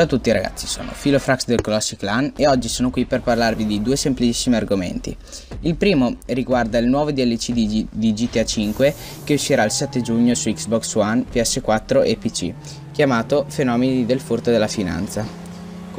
Ciao a tutti ragazzi, sono Filofrax del Colossi Clan e oggi sono qui per parlarvi di due semplicissimi argomenti. Il primo riguarda il nuovo DLC di, di GTA 5 che uscirà il 7 giugno su Xbox One, PS4 e PC, chiamato Fenomeni del furto della finanza.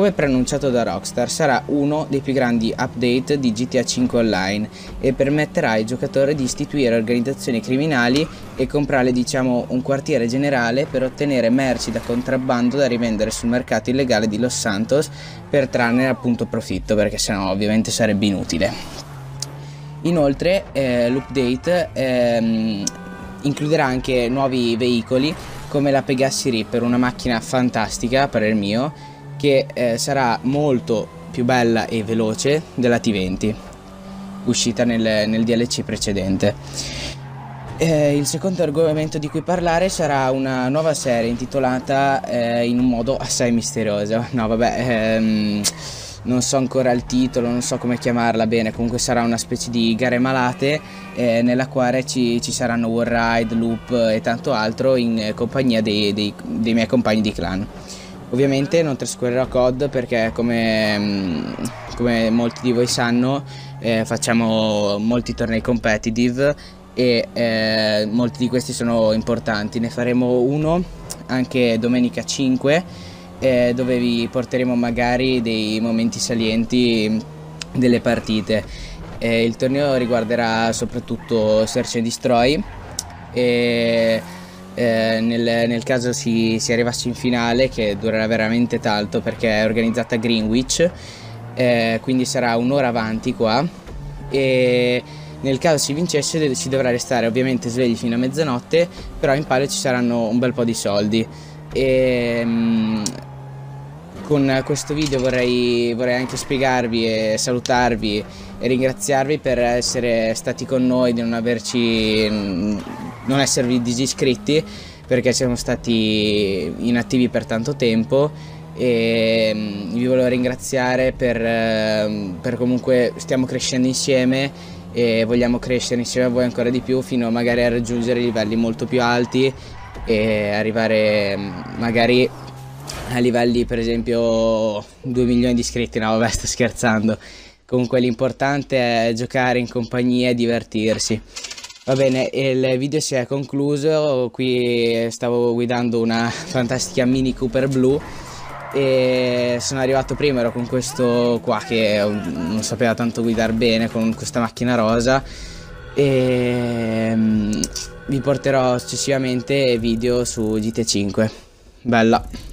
Come preannunciato da Rockstar sarà uno dei più grandi update di GTA 5 Online e permetterà ai giocatori di istituire organizzazioni criminali e comprare diciamo un quartiere generale per ottenere merci da contrabbando da rivendere sul mercato illegale di Los Santos per trarne appunto profitto perché sennò ovviamente sarebbe inutile. Inoltre eh, l'update ehm, includerà anche nuovi veicoli come la Pegassi Reaper, una macchina fantastica per il mio che eh, sarà molto più bella e veloce della T20 uscita nel, nel DLC precedente. Eh, il secondo argomento di cui parlare sarà una nuova serie intitolata eh, in un modo assai misterioso. No, vabbè, ehm, non so ancora il titolo, non so come chiamarla bene, comunque sarà una specie di gare malate eh, nella quale ci, ci, saranno Warride, Loop e tanto altro in compagnia dei, dei, dei miei compagni di clan. Ovviamente non trascorrerò COD perché come, mm, come molti di voi sanno eh, facciamo molti tornei competitive e eh, molti di questi sono importanti. Ne faremo uno anche domenica 5 eh, dove vi porteremo magari dei momenti salienti delle partite. il torneo riguarderà soprattutto Search and Destroy e eh, nel, nel, caso si, si, arrivasse in finale che durerà veramente tanto perché è organizzata a Greenwich eh, quindi sarà un'ora avanti qua. E nel caso si vincesse si dovrà restare ovviamente svegli fino a mezzanotte però in palio ci saranno un bel po' di soldi. E, mh, con questo video vorrei, vorrei, anche spiegarvi e salutarvi e ringraziarvi per essere stati con noi, di non averci non esservi disiscritti perché siamo stati inattivi per tanto tempo. E mm, vi volevo ringraziare per, ehm, per comunque stiamo crescendo insieme e vogliamo crescere insieme a voi ancora di più fino magari a raggiungere livelli molto più alti e arrivare mm, magari a livelli per esempio 2 milioni di iscritti, no vabbè sto scherzando, comunque l'importante è giocare in compagnia e divertirsi. Va bene, il video si è concluso, qui stavo guidando una fantastica Mini Cooper blu e sono arrivato prima, ero con questo qua che non sapeva tanto guidare bene, con questa macchina rosa e mm, vi porterò successivamente video su GT5. Bella!